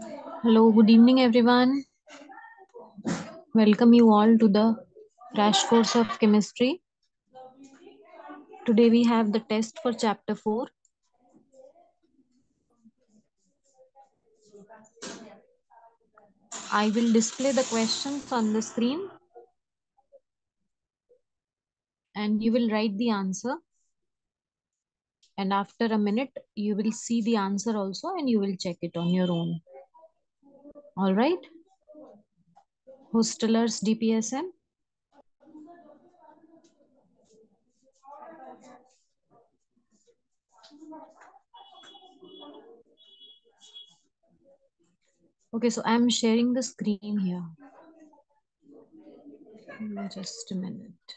Hello, good evening, everyone. Welcome you all to the crash course of chemistry. Today we have the test for chapter 4. I will display the questions on the screen and you will write the answer. And after a minute, you will see the answer also and you will check it on your own. All right? Hostelers DPSM. Okay, so I'm sharing the screen here. Just a minute.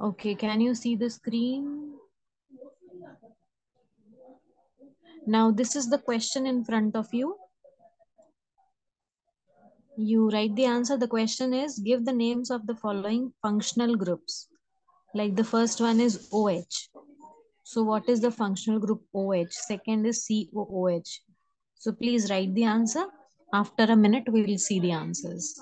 Okay, can you see the screen? Now, this is the question in front of you. You write the answer. The question is, give the names of the following functional groups. Like the first one is OH. So what is the functional group OH? Second is COOH. So please write the answer. After a minute, we will see the answers.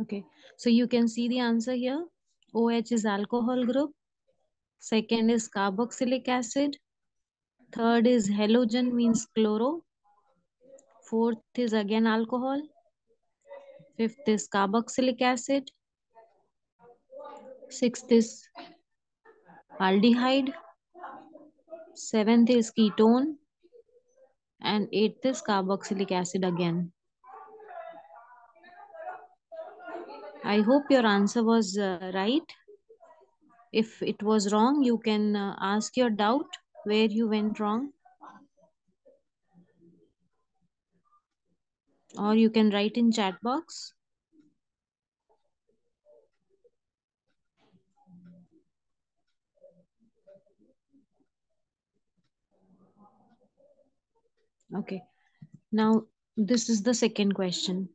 Okay, so you can see the answer here. OH is alcohol group. Second is carboxylic acid. Third is halogen means chloro. Fourth is again alcohol. Fifth is carboxylic acid. Sixth is aldehyde. Seventh is ketone. And eighth is carboxylic acid again. I hope your answer was uh, right. If it was wrong, you can uh, ask your doubt where you went wrong. Or you can write in chat box. Okay. Now, this is the second question.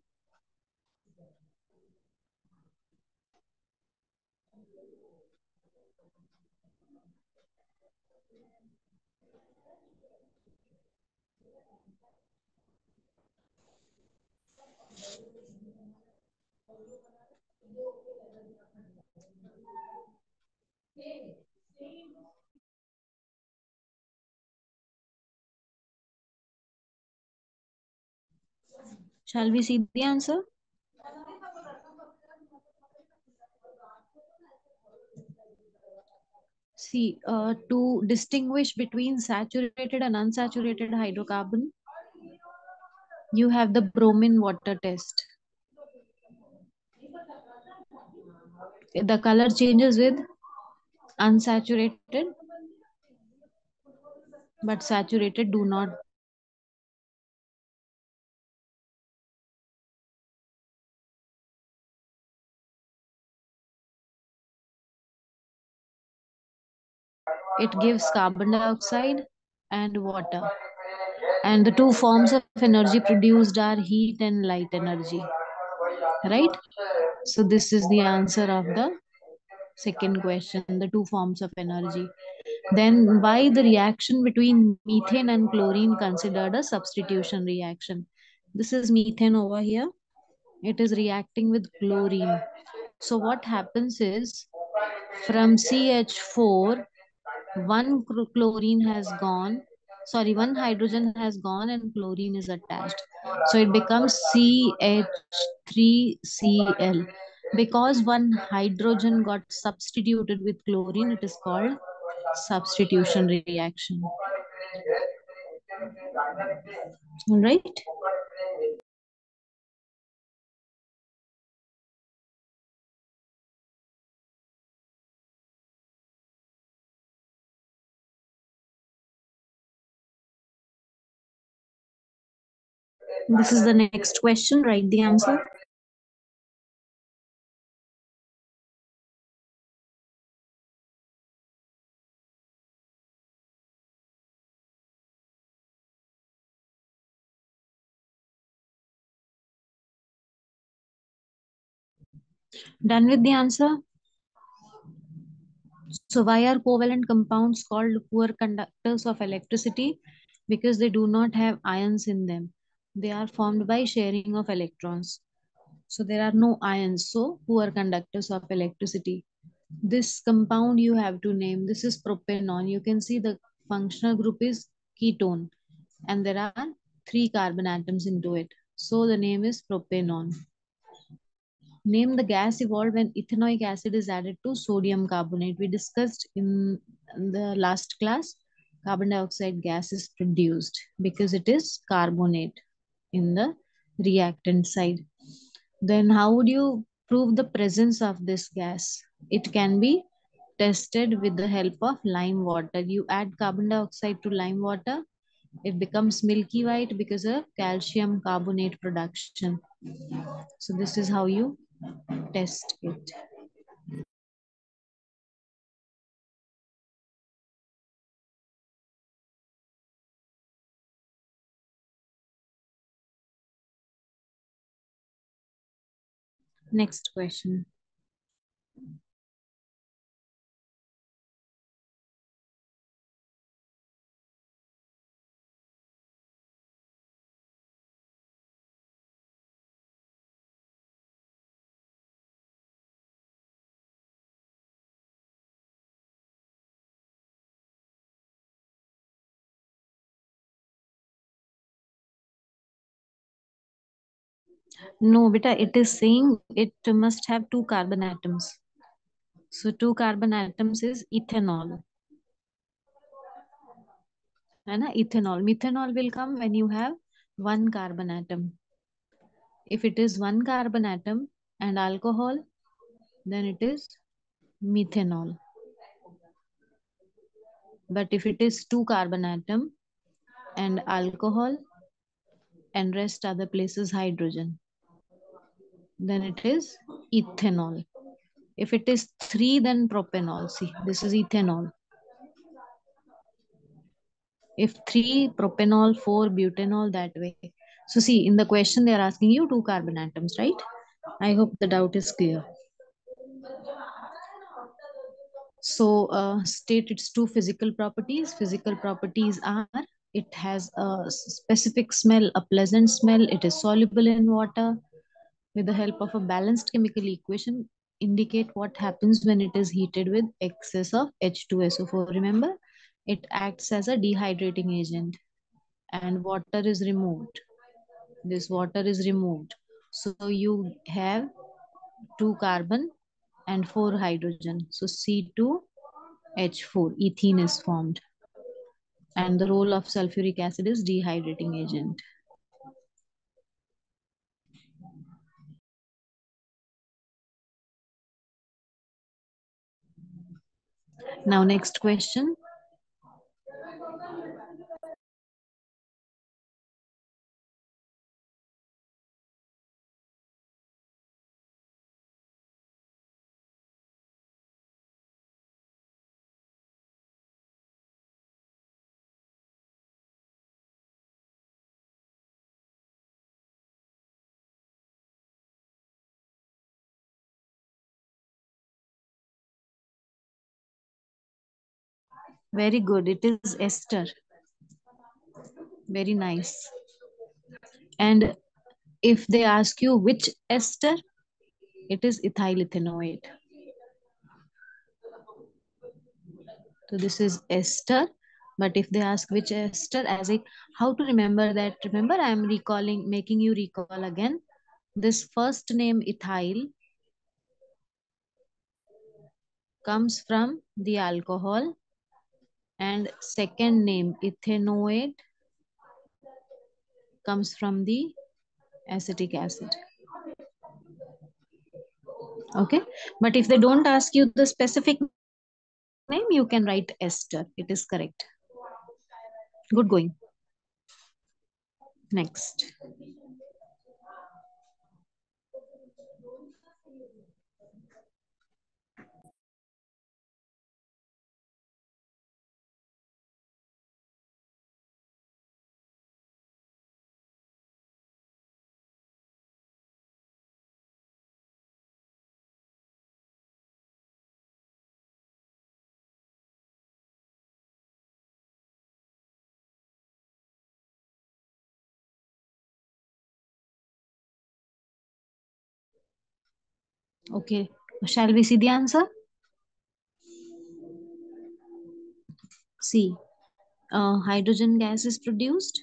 Shall we see the answer? See, uh, to distinguish between saturated and unsaturated hydrocarbon, you have the bromine water test. The color changes with unsaturated, but saturated do not it gives carbon dioxide and water. And the two forms of energy produced are heat and light energy. Right? So this is the answer of the second question the two forms of energy. Then why the reaction between methane and chlorine considered a substitution reaction? This is methane over here. It is reacting with chlorine. So what happens is from ch4 one chlorine has gone sorry one hydrogen has gone and chlorine is attached so it becomes ch3cl because one hydrogen got substituted with chlorine it is called substitution reaction. All right. This is the next question. Write the answer. Done with the answer? So why are covalent compounds called poor conductors of electricity? Because they do not have ions in them. They are formed by sharing of electrons. So there are no ions, so poor conductors of electricity. This compound you have to name. This is propanone. You can see the functional group is ketone and there are three carbon atoms into it. So the name is propanone. Name the gas evolved when ethanoic acid is added to sodium carbonate. We discussed in the last class, carbon dioxide gas is produced because it is carbonate in the reactant side. Then how would you prove the presence of this gas? It can be tested with the help of lime water. You add carbon dioxide to lime water, it becomes milky white because of calcium carbonate production. So this is how you test it. Next question. No, beta, it is saying it must have two carbon atoms. So two carbon atoms is ethanol. And ethanol. Methanol will come when you have one carbon atom. If it is one carbon atom and alcohol, then it is methanol. But if it is two carbon atom and alcohol and rest other places hydrogen, then it is ethanol. If it is three, then propanol. See, this is ethanol. If three, propanol, four, butanol, that way. So see, in the question, they are asking you two carbon atoms, right? I hope the doubt is clear. So uh, state its two physical properties. Physical properties are, it has a specific smell, a pleasant smell. It is soluble in water. With the help of a balanced chemical equation, indicate what happens when it is heated with excess of H2SO4. Remember, it acts as a dehydrating agent and water is removed. This water is removed. So you have two carbon and four hydrogen. So C2H4, ethene is formed. And the role of sulfuric acid is dehydrating agent. Now, next question. Very good. It is ester. Very nice. And if they ask you which ester, it is ethyl ethanoate. So this is ester. But if they ask which ester, as a how to remember that? Remember, I am recalling, making you recall again. This first name ethyl comes from the alcohol and second name ethanoate comes from the acetic acid. Okay? But if they don't ask you the specific name you can write ester. It is correct. Good going. Next Okay, shall we see the answer? See, uh, hydrogen gas is produced.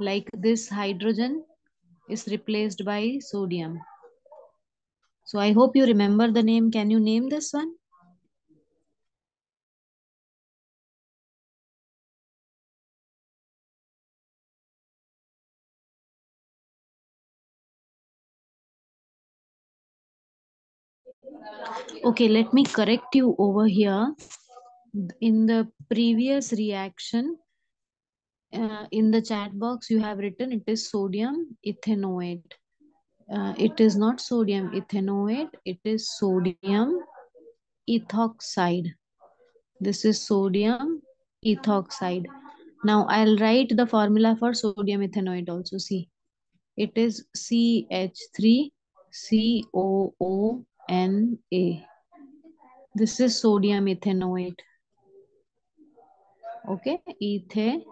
Like this hydrogen is replaced by sodium. So I hope you remember the name. Can you name this one? Okay, let me correct you over here. In the previous reaction, uh, in the chat box, you have written it is sodium ethanoate. Uh, it is not sodium ethanoate, it is sodium ethoxide. This is sodium ethoxide. Now I'll write the formula for sodium ethanoate also. See, it is CH3COONA. This is sodium ethanoate. Okay, ethanoate.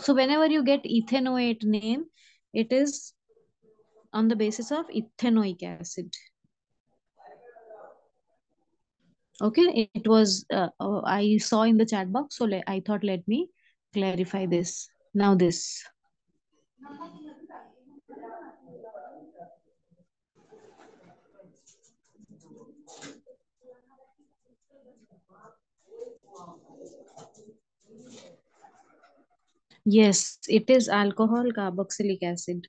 So whenever you get ethanoate name, it is on the basis of ethanoic acid. Okay, it was, uh, uh, I saw in the chat box, so I thought let me clarify this. Now this. Yes, it is alcohol carboxylic acid.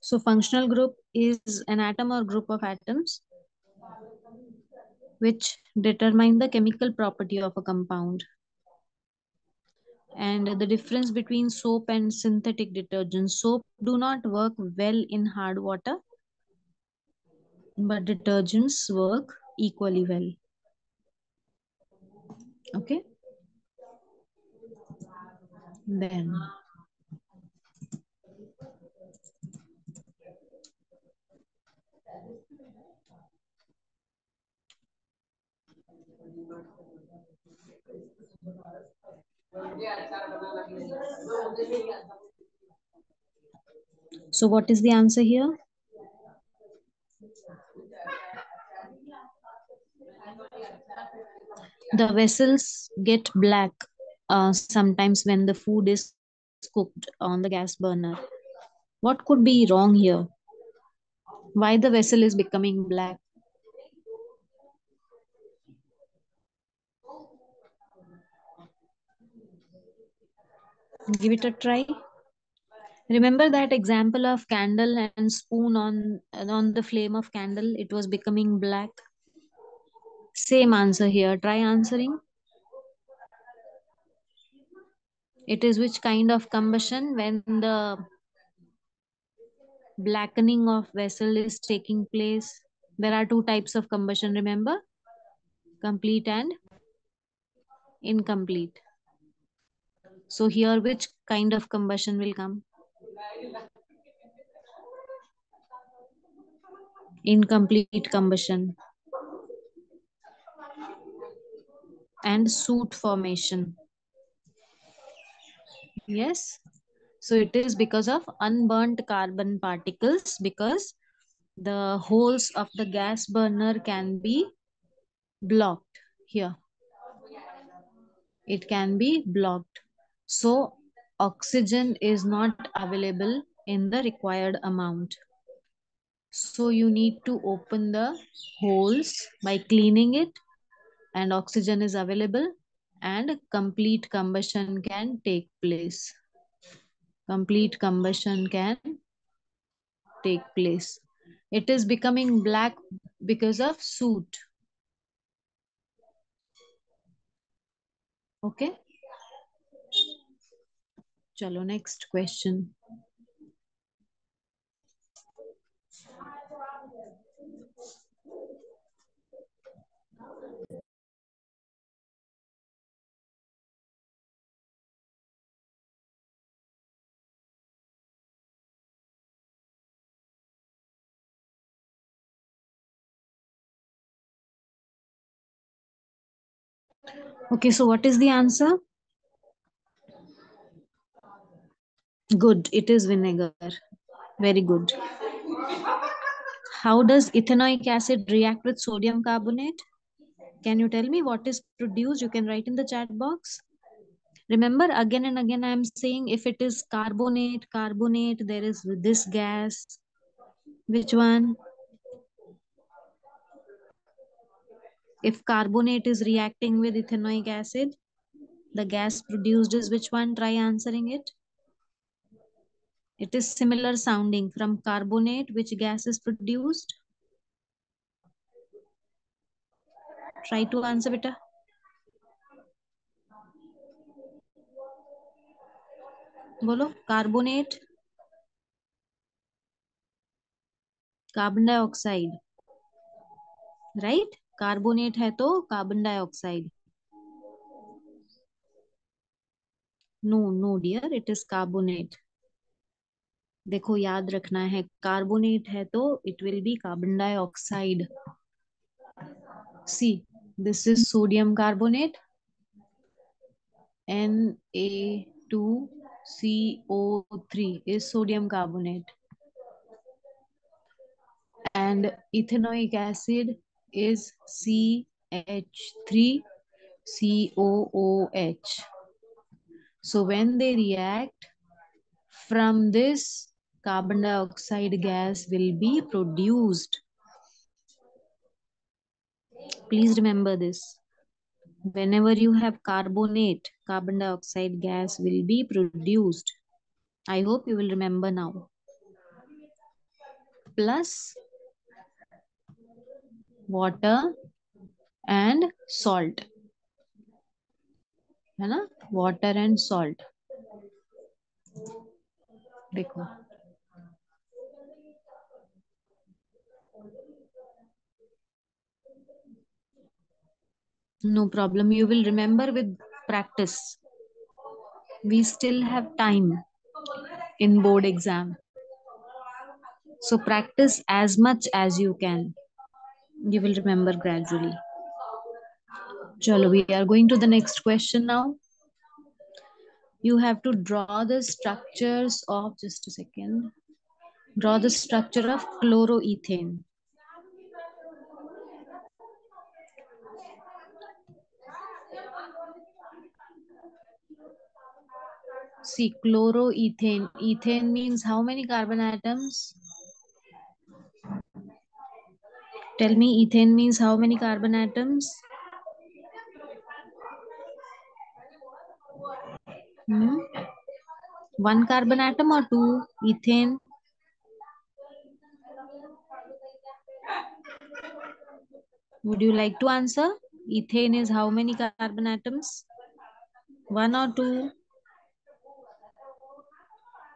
So functional group is an atom or group of atoms which determine the chemical property of a compound. And the difference between soap and synthetic detergent. Soap do not work well in hard water, but detergents work equally well. Okay. Then So what is the answer here? The vessels get black uh, sometimes when the food is cooked on the gas burner. What could be wrong here? Why the vessel is becoming black? Give it a try. Remember that example of candle and spoon on, on the flame of candle? It was becoming black. Same answer here. Try answering. It is which kind of combustion when the blackening of vessel is taking place. There are two types of combustion, remember? Complete and incomplete. So here, which kind of combustion will come? Incomplete combustion. And soot formation. Yes. So it is because of unburnt carbon particles because the holes of the gas burner can be blocked here. It can be blocked. So oxygen is not available in the required amount. So you need to open the holes by cleaning it and oxygen is available and complete combustion can take place. Complete combustion can take place. It is becoming black because of soot. Okay. Chalo, next question. Okay, so what is the answer? Good, it is vinegar. Very good. How does ethanoic acid react with sodium carbonate? Can you tell me what is produced? You can write in the chat box. Remember, again and again, I am saying if it is carbonate, carbonate, there is this gas. Which one? If carbonate is reacting with ethanoic acid, the gas produced is which one? Try answering it. It is similar sounding from carbonate, which gas is produced? Try to answer beta. बोलो carbonate carbon dioxide right carbonate है तो carbon dioxide no no dear it is carbonate देखो, याद रखना है carbonate है तो it will be carbon dioxide see this is sodium carbonate N A two C O three is sodium carbonate and ethanoic acid is C H three C O O H so when they react from this carbon dioxide gas will be produced. Please remember this. Whenever you have carbonate, carbon dioxide gas will be produced. I hope you will remember now. Plus water and salt. है ना water and salt. देखो No problem. You will remember with practice. We still have time in board exam. So practice as much as you can. You will remember gradually. Chalo, we are going to the next question now. You have to draw the structures of, just a second. Draw the structure of chloroethane. See, chloroethane. Ethane means how many carbon atoms? Tell me, ethane means how many carbon atoms? Hmm? One carbon atom or two? Ethane. Would you like to answer? Ethane is how many carbon atoms? One or two?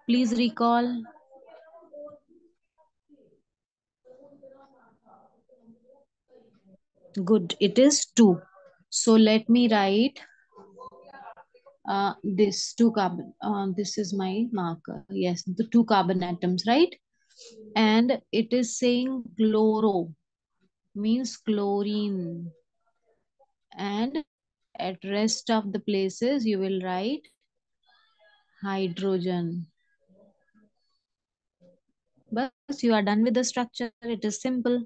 Please recall. Good, it is two. So let me write uh, this two carbon. Uh, this is my marker. Yes, the two carbon atoms, right? And it is saying chloro means chlorine. And at rest of the places you will write hydrogen. But you are done with the structure. It is simple.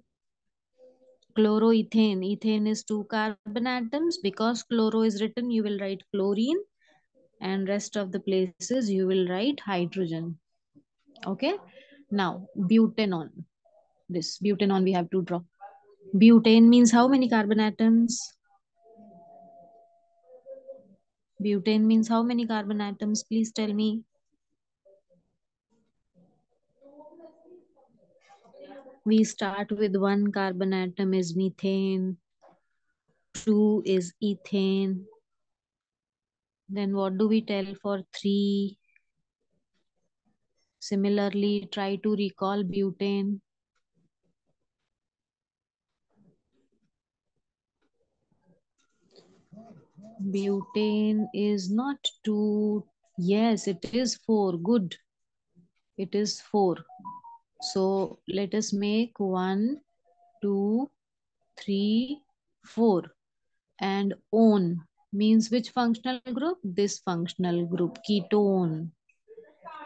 Chloroethane. Ethane is two carbon atoms. Because chloro is written, you will write chlorine. And rest of the places, you will write hydrogen. Okay. Now, butanone. This butanone we have to draw. Butane means how many carbon atoms? Butane means how many carbon atoms? Please tell me. We start with one carbon atom is methane. Two is ethane. Then what do we tell for three? Similarly, try to recall butane. Butane is not two. Yes, it is four. Good. It is four. So let us make one, two, three, four. And on means which functional group? This functional group, ketone.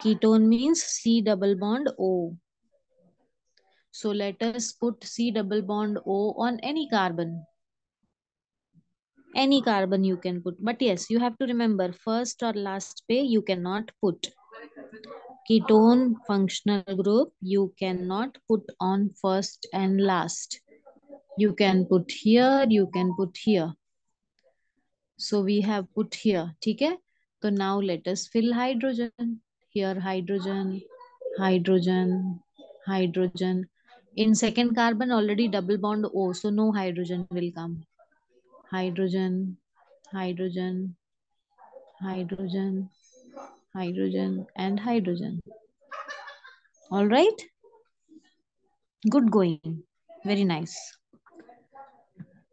Ketone means C double bond O. So let us put C double bond O on any carbon. Any carbon you can put. But yes, you have to remember first or last pay you cannot put. Ketone functional group you cannot put on first and last. You can put here, you can put here. So we have put here, okay? So now let us fill hydrogen. Here hydrogen, hydrogen, hydrogen. In second carbon already double bond O, so no hydrogen will come. Hydrogen, hydrogen, hydrogen, hydrogen and hydrogen. All right? Good going. Very nice.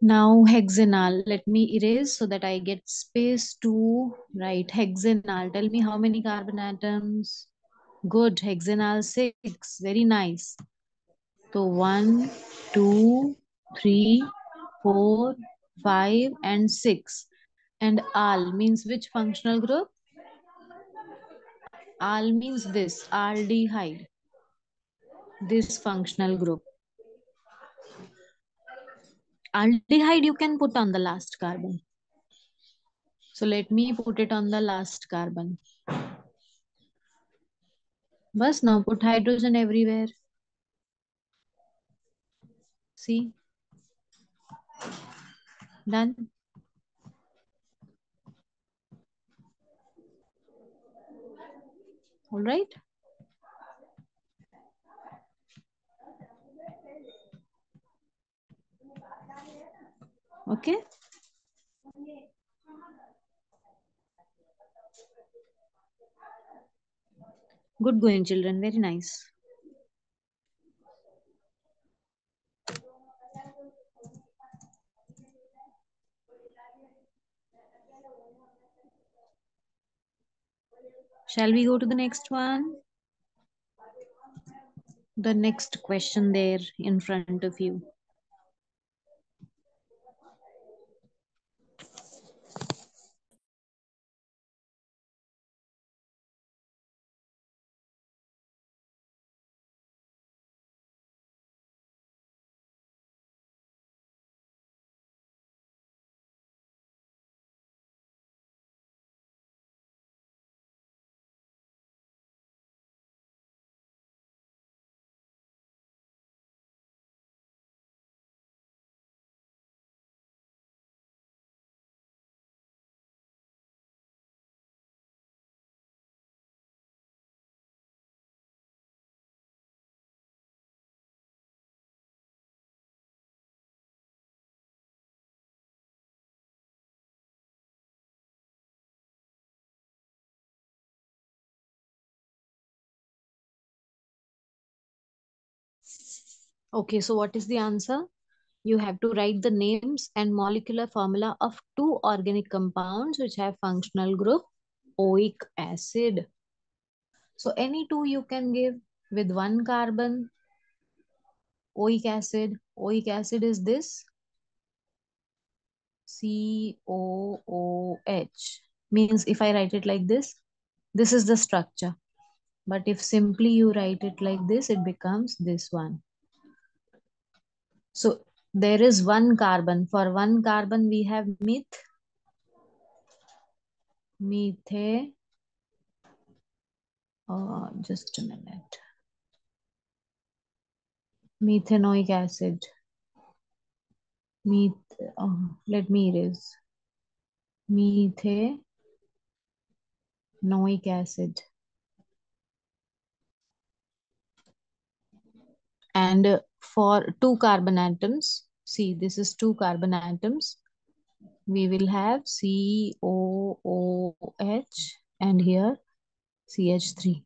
Now hexanal, let me erase so that I get space to write hexanal. Tell me how many carbon atoms? Good, hexanal six, very nice. So one, two, three, four, five and six. And al means which functional group? Al means this, aldehyde. This functional group aldehyde you can put on the last carbon. So let me put it on the last carbon. Bus now put hydrogen everywhere. See? Done. All right. Okay. Good going, children. Very nice. Shall we go to the next one? The next question there in front of you. Okay, so what is the answer? You have to write the names and molecular formula of two organic compounds which have functional group oic acid. So any two you can give with one carbon. Oic acid. Oic acid is this. C-O-O-H. Means if I write it like this, this is the structure. But if simply you write it like this, it becomes this one. So there is one carbon. For one carbon, we have meth, methe. Oh, just a minute. Methanoic acid. Meth. Oh, let me erase. Methanoic acid. And for two carbon atoms, see, this is two carbon atoms. We will have COOH and here CH3.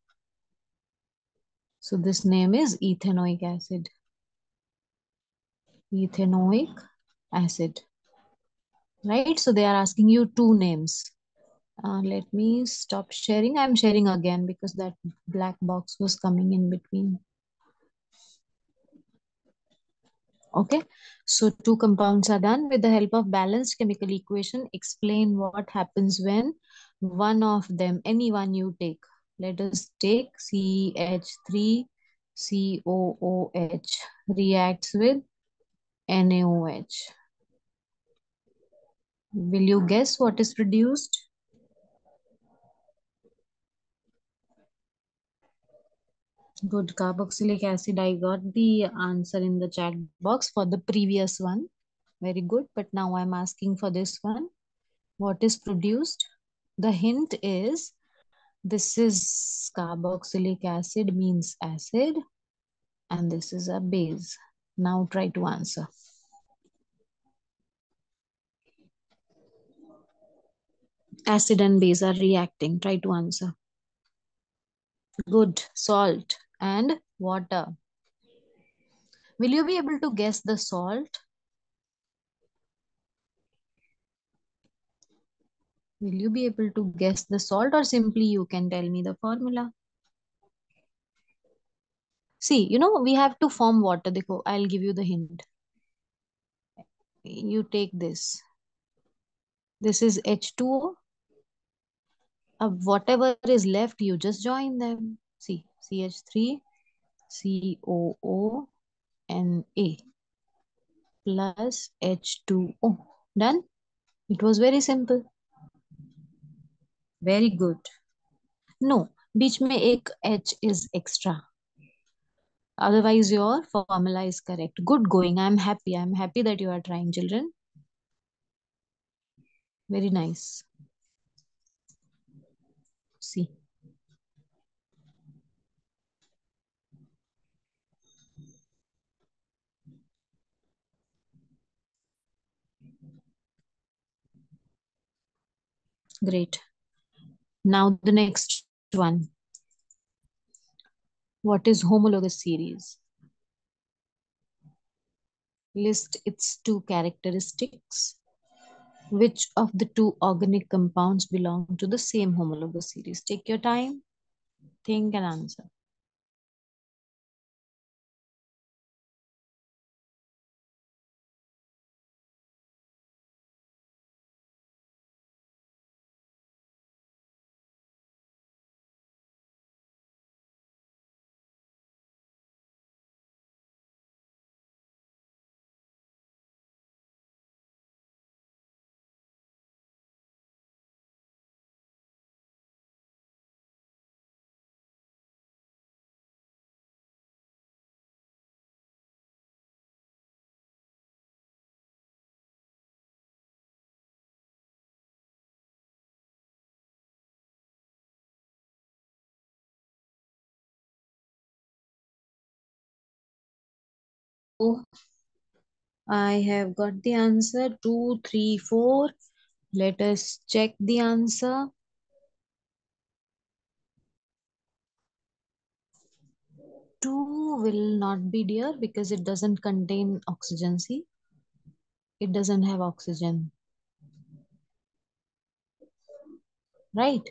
So this name is ethanoic acid. Ethanoic acid. Right? So they are asking you two names. Uh, let me stop sharing. I'm sharing again because that black box was coming in between. Okay, so two compounds are done. With the help of balanced chemical equation, explain what happens when one of them, any one you take. Let us take CH3 COOH reacts with NaOH. Will you guess what is produced? Good. Carboxylic acid. I got the answer in the chat box for the previous one. Very good. But now I'm asking for this one. What is produced? The hint is this is carboxylic acid means acid and this is a base. Now try to answer. Acid and base are reacting. Try to answer. Good. Salt and water. Will you be able to guess the salt? Will you be able to guess the salt or simply you can tell me the formula? See, you know, we have to form water. I'll give you the hint. You take this. This is H2O. Uh, whatever is left, you just join them. See, CH3, COO, and A plus H2O. Done? It was very simple. Very good. No, बीच में एक H is extra. Otherwise, your formula is correct. Good going. I'm happy. I'm happy that you are trying, children. Very nice. Great. Now the next one. What is homologous series? List its two characteristics. Which of the two organic compounds belong to the same homologous series? Take your time, think and answer. I have got the answer. Two, three, four. Let us check the answer. Two will not be dear because it doesn't contain oxygen. See, it doesn't have oxygen. Right?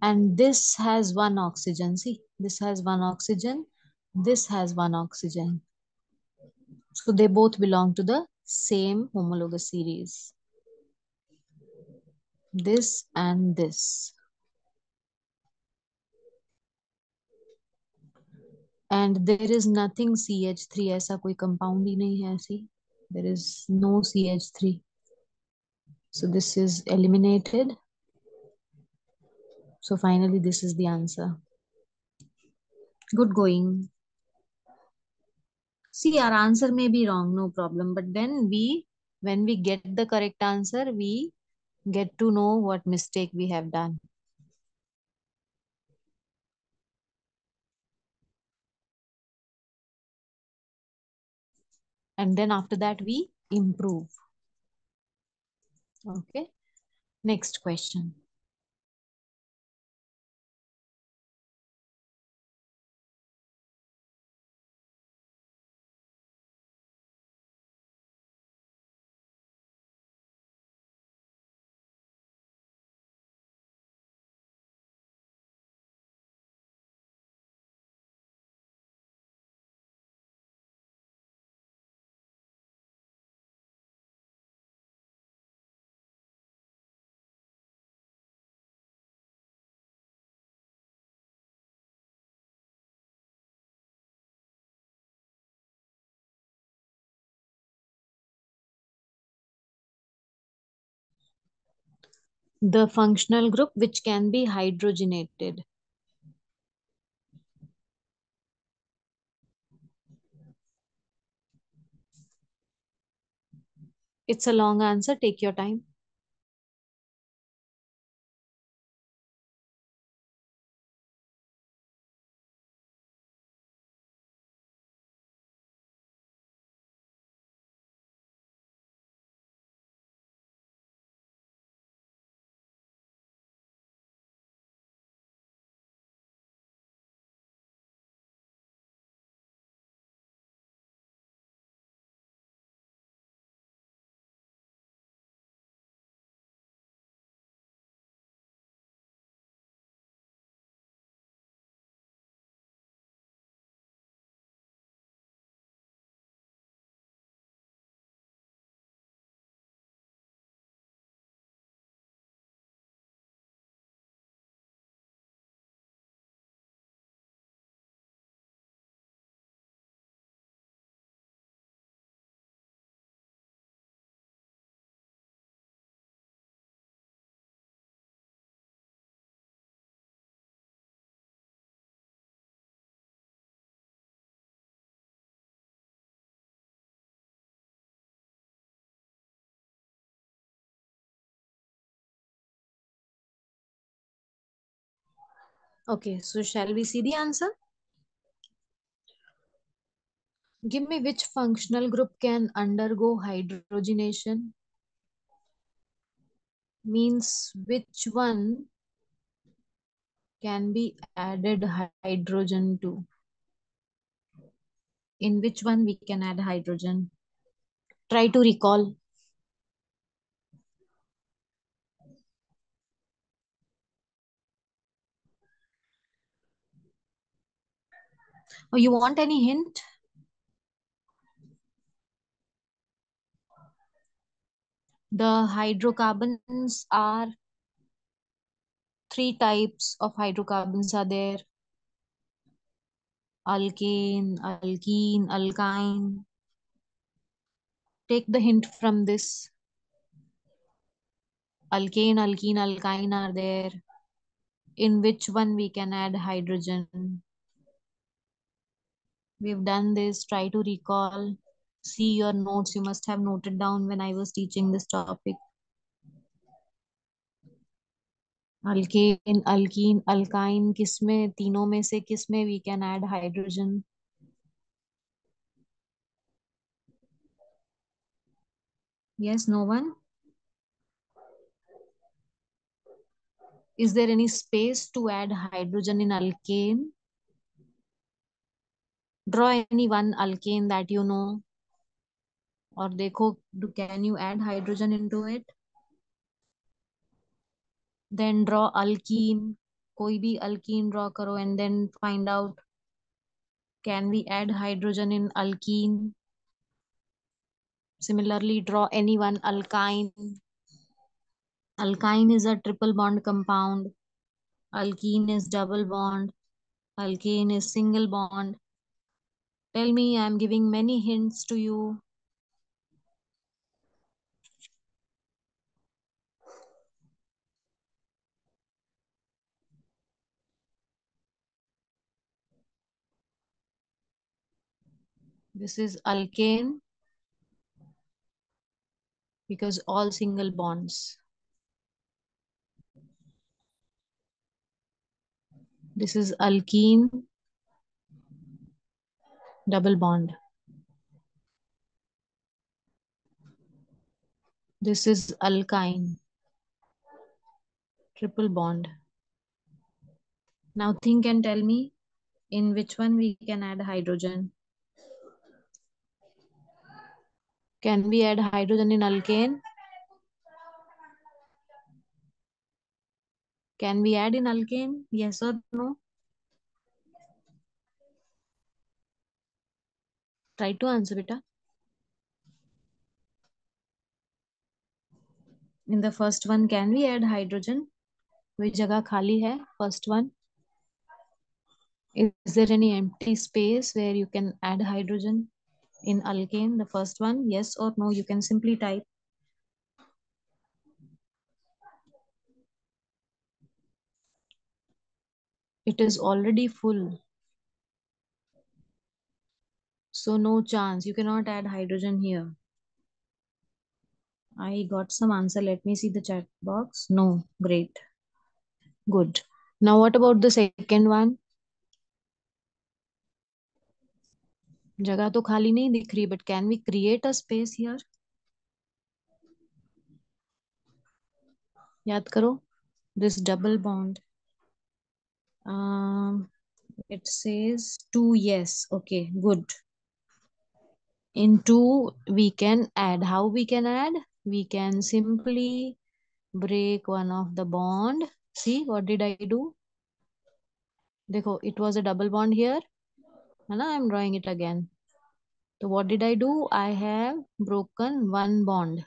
And this has one oxygen. See, this has one oxygen. This has one oxygen. So they both belong to the same homologous series. This and this. And there is nothing CH3, ऐसा कोई compound ही नहीं है ऐसी. There is no CH3. So this is eliminated. So finally, this is the answer. Good going see our answer may be wrong no problem. But then we when we get the correct answer we get to know what mistake we have done. And then after that we improve. Okay. Next question the functional group which can be hydrogenated. It's a long answer. Take your time okay so shall we see the answer? Give me which functional group can undergo hydrogenation. Means which one can be added hydrogen to? In which one we can add hydrogen? Try to recall oh you want any hint? The hydrocarbons are three types of hydrocarbons are there. Alkane alkene alkyne. Take the hint from this. Alkane alkene alkyne are there. In which one we can add hydrogen we've done this try to recall see your notes you must have noted down when i was teaching this topic alkane alkene alkyne किसमें तीनों में से किसमें we can add hydrogen yes no one is there any space to add hydrogen in alkane draw any one alkane that you know or dekho can you add hydrogen into it? Then draw alkene koi bhi alkene draw karo and then find out can we add hydrogen in alkene? Similarly draw any one alkyne. Alkyne is a triple bond compound. Alkene is double bond. Alkane is single bond. Tell me, I'm giving many hints to you. This is alkane because all single bonds. This is alkene, double bond. This is alkyne, triple bond. Now think and tell me in which one we can add hydrogen. Can we add hydrogen in alkane? Can we add in alkane? Yes or no? Try to answer, beta. In the first one, can we add hydrogen? Which jagah khali hai? First one. Is there any empty space where you can add hydrogen in alkane? The first one, yes or no? You can simply type. It is already full. So no chance. You cannot add hydrogen here. I got some answer. Let me see the chat box. No. Great. Good. Now what about the second one? जगह तो खाली नहीं दिख रही but can we create a space here याद करो this double bond it says two yes okay good in two we can add. How we can add? We can simply break one of the bond. See what did i do? देखो it was a double bond here. And i am drawing it again. So what did i do? I have broken one bond.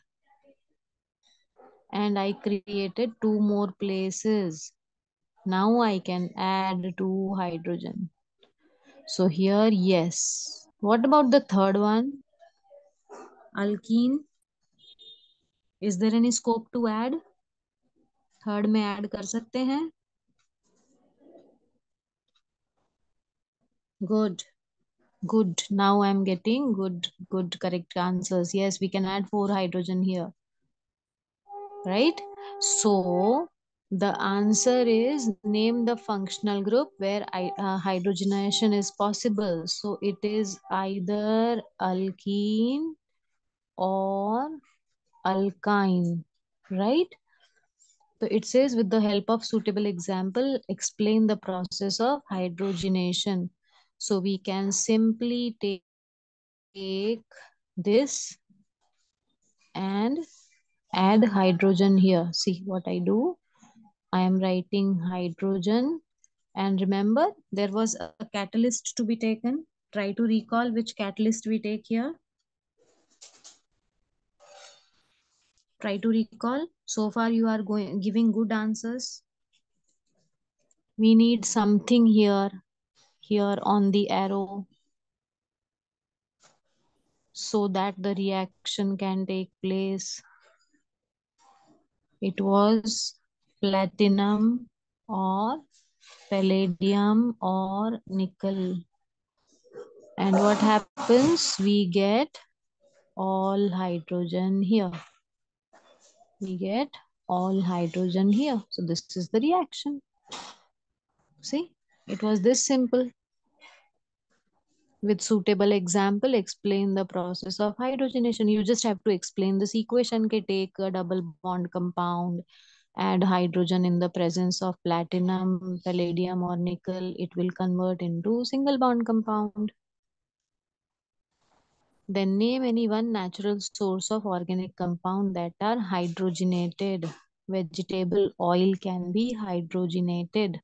And i created two more places. Now I can add two hydrogen. So here, yes. What about the third one? Alkene. Is there any scope to add? Third में add कर सकते हैं? Good. Good. Now I'm getting good, good correct answers. Yes, we can add four hydrogen here. Right? So the answer is name the functional group where uh, hydrogenation is possible. So it is either alkene or alkyne, right? So it says with the help of suitable example, explain the process of hydrogenation. So we can simply take, take this and add hydrogen here. See what I do? I am writing hydrogen. And remember, there was a catalyst to be taken. Try to recall which catalyst we take here. Try to recall. So far, you are going giving good answers. We need something here, here on the arrow, so that the reaction can take place. It was platinum or palladium or nickel. And what happens? We get all hydrogen here. We get all hydrogen here. So this is the reaction. See, it was this simple. With suitable example, explain the process of hydrogenation. You just have to explain this equation. Ke take a double bond compound, add hydrogen in the presence of platinum, palladium or nickel, it will convert into single bond compound. Then name any one natural source of organic compound that are hydrogenated. Vegetable oil can be hydrogenated.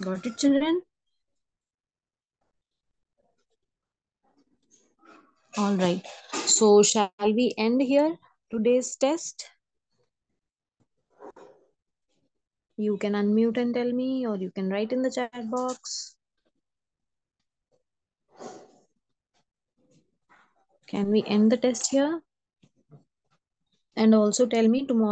Got it, children? All right. So shall we end here today's test? You can unmute and tell me, or you can write in the chat box. Can we end the test here? And also tell me tomorrow.